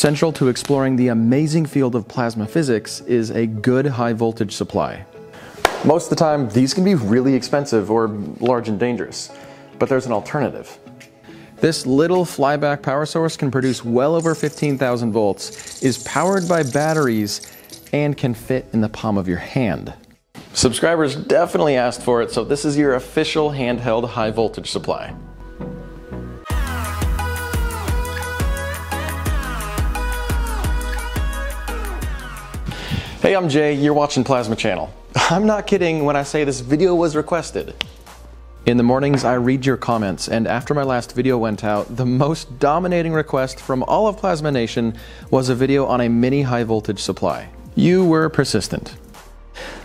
Central to exploring the amazing field of plasma physics is a good high voltage supply. Most of the time, these can be really expensive or large and dangerous, but there's an alternative. This little flyback power source can produce well over 15,000 volts, is powered by batteries, and can fit in the palm of your hand. Subscribers definitely asked for it, so this is your official handheld high voltage supply. Hey, I'm Jay, you're watching Plasma Channel. I'm not kidding when I say this video was requested. In the mornings, I read your comments, and after my last video went out, the most dominating request from all of Plasma Nation was a video on a mini high voltage supply. You were persistent.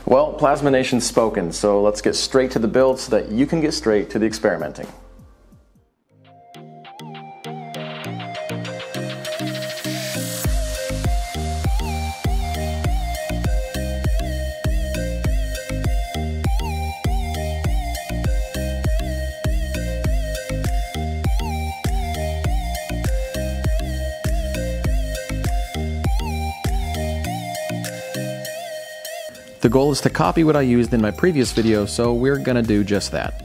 Well, Plasma Nation's spoken, so let's get straight to the build so that you can get straight to the experimenting. The goal is to copy what I used in my previous video, so we're gonna do just that.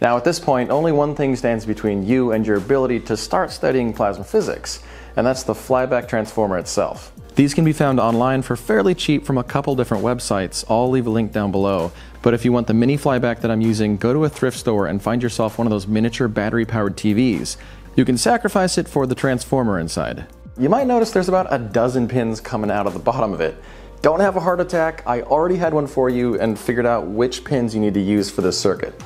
Now at this point, only one thing stands between you and your ability to start studying plasma physics, and that's the flyback transformer itself. These can be found online for fairly cheap from a couple different websites, I'll leave a link down below. But if you want the mini flyback that I'm using, go to a thrift store and find yourself one of those miniature battery powered TVs. You can sacrifice it for the transformer inside. You might notice there's about a dozen pins coming out of the bottom of it. Don't have a heart attack, I already had one for you and figured out which pins you need to use for this circuit.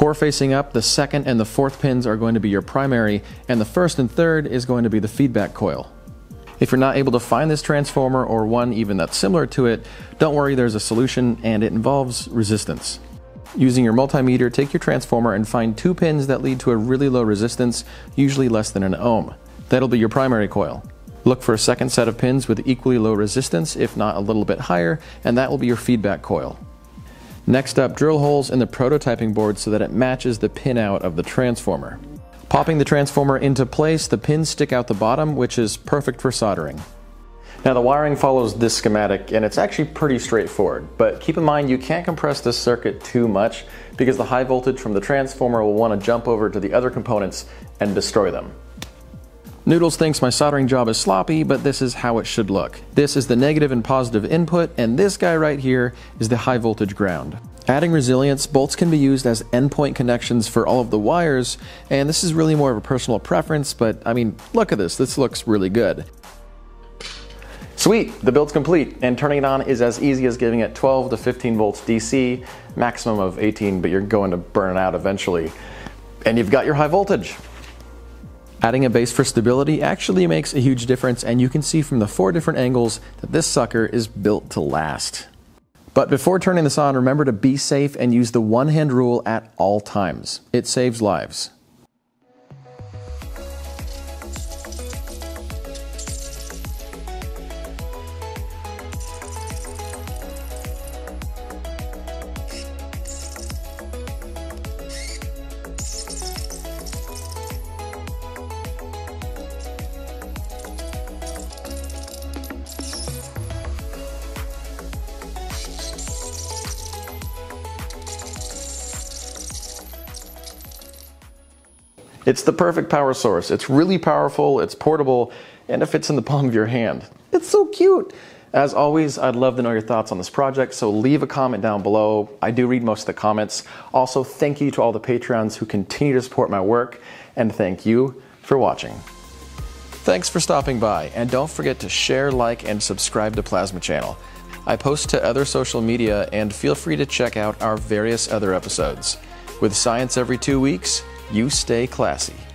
Core facing up, the second and the fourth pins are going to be your primary, and the first and third is going to be the feedback coil. If you're not able to find this transformer or one even that's similar to it, don't worry, there's a solution and it involves resistance. Using your multimeter, take your transformer and find two pins that lead to a really low resistance, usually less than an ohm. That'll be your primary coil. Look for a second set of pins with equally low resistance, if not a little bit higher, and that will be your feedback coil. Next up, drill holes in the prototyping board so that it matches the pinout of the transformer. Popping the transformer into place, the pins stick out the bottom, which is perfect for soldering. Now the wiring follows this schematic and it's actually pretty straightforward, but keep in mind you can't compress this circuit too much because the high voltage from the transformer will want to jump over to the other components and destroy them. Noodles thinks my soldering job is sloppy, but this is how it should look. This is the negative and positive input, and this guy right here is the high voltage ground. Adding resilience, bolts can be used as endpoint connections for all of the wires, and this is really more of a personal preference, but I mean, look at this, this looks really good. Sweet, the build's complete, and turning it on is as easy as giving it 12 to 15 volts DC, maximum of 18, but you're going to burn it out eventually. And you've got your high voltage. Adding a base for stability actually makes a huge difference and you can see from the four different angles that this sucker is built to last. But before turning this on, remember to be safe and use the one hand rule at all times. It saves lives. It's the perfect power source. It's really powerful, it's portable, and it fits in the palm of your hand. It's so cute. As always, I'd love to know your thoughts on this project, so leave a comment down below. I do read most of the comments. Also, thank you to all the Patreons who continue to support my work, and thank you for watching. Thanks for stopping by, and don't forget to share, like, and subscribe to Plasma Channel. I post to other social media, and feel free to check out our various other episodes. With science every two weeks, you stay classy.